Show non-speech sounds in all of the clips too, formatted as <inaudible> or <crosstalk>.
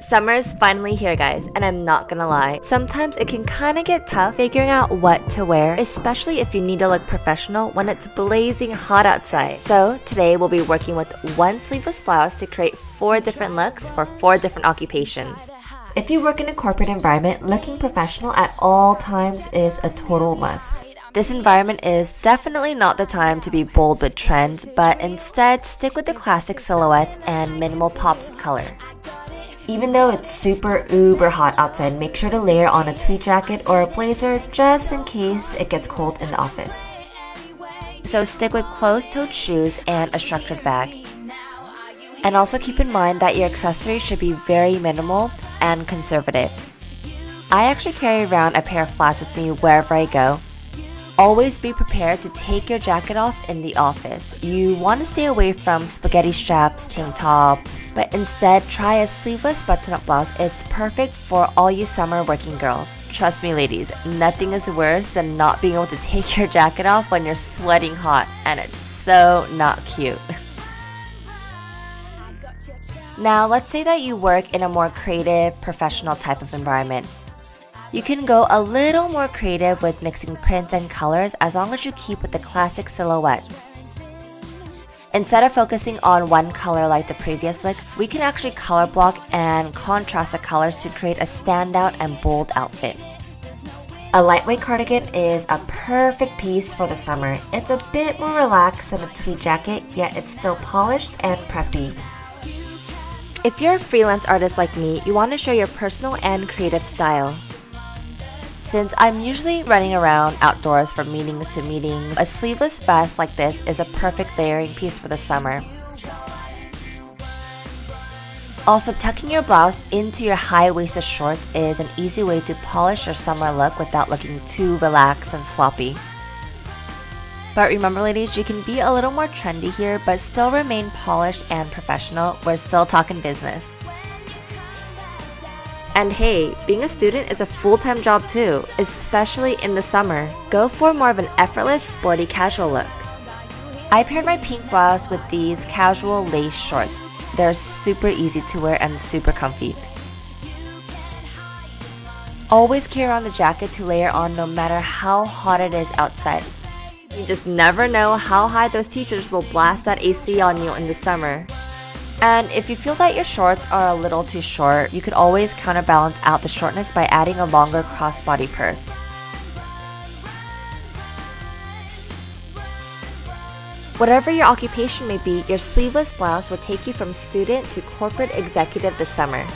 Summer is finally here, guys, and I'm not gonna lie. Sometimes it can kinda get tough figuring out what to wear, especially if you need to look professional when it's blazing hot outside. So, today we'll be working with one sleeveless blouse to create four different looks for four different occupations. If you work in a corporate environment, looking professional at all times is a total must. This environment is definitely not the time to be bold with trends, but instead stick with the classic silhouettes and minimal pops of color. Even though it's super uber hot outside, make sure to layer on a tweed jacket or a blazer just in case it gets cold in the office. So stick with closed-toed shoes and a structured bag. And also keep in mind that your accessories should be very minimal and conservative. I actually carry around a pair of flats with me wherever I go, Always be prepared to take your jacket off in the office. You want to stay away from spaghetti straps, tank tops, but instead try a sleeveless button-up blouse. It's perfect for all you summer working girls. Trust me ladies, nothing is worse than not being able to take your jacket off when you're sweating hot and it's so not cute. <laughs> Now, let's say that you work in a more creative, professional type of environment. You can go a little more creative with mixing prints and colors as long as you keep with the classic silhouettes. Instead of focusing on one color like the previous look, we can actually color block and contrast the colors to create a standout and bold outfit. A lightweight cardigan is a perfect piece for the summer. It's a bit more relaxed than a tweed jacket, yet it's still polished and preppy. If you're a freelance artist like me, you want to show your personal and creative style. Since I'm usually running around outdoors from meetings to meetings, a sleeveless vest like this is a perfect layering piece for the summer. Also, tucking your blouse into your high-waisted shorts is an easy way to polish your summer look without looking too relaxed and sloppy. But remember ladies, you can be a little more trendy here but still remain polished and professional. We're still talking business. And hey, being a student is a full-time job too, especially in the summer. Go for more of an effortless, sporty casual look. I paired my pink blouse with these casual lace shorts. They're super easy to wear and super comfy. Always carry on a jacket to layer on no matter how hot it is outside. You just never know how high those teachers will blast that AC on you in the summer. And if you feel that your shorts are a little too short, you could always counterbalance out the shortness by adding a longer crossbody purse. Whatever your occupation may be, your sleeveless blouse will take you from student to corporate executive this summer.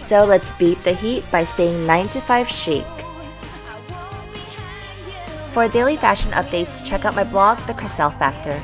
So let's beat the heat by staying 9 to 5 chic. For daily fashion updates, check out my blog, The Chriselle Factor.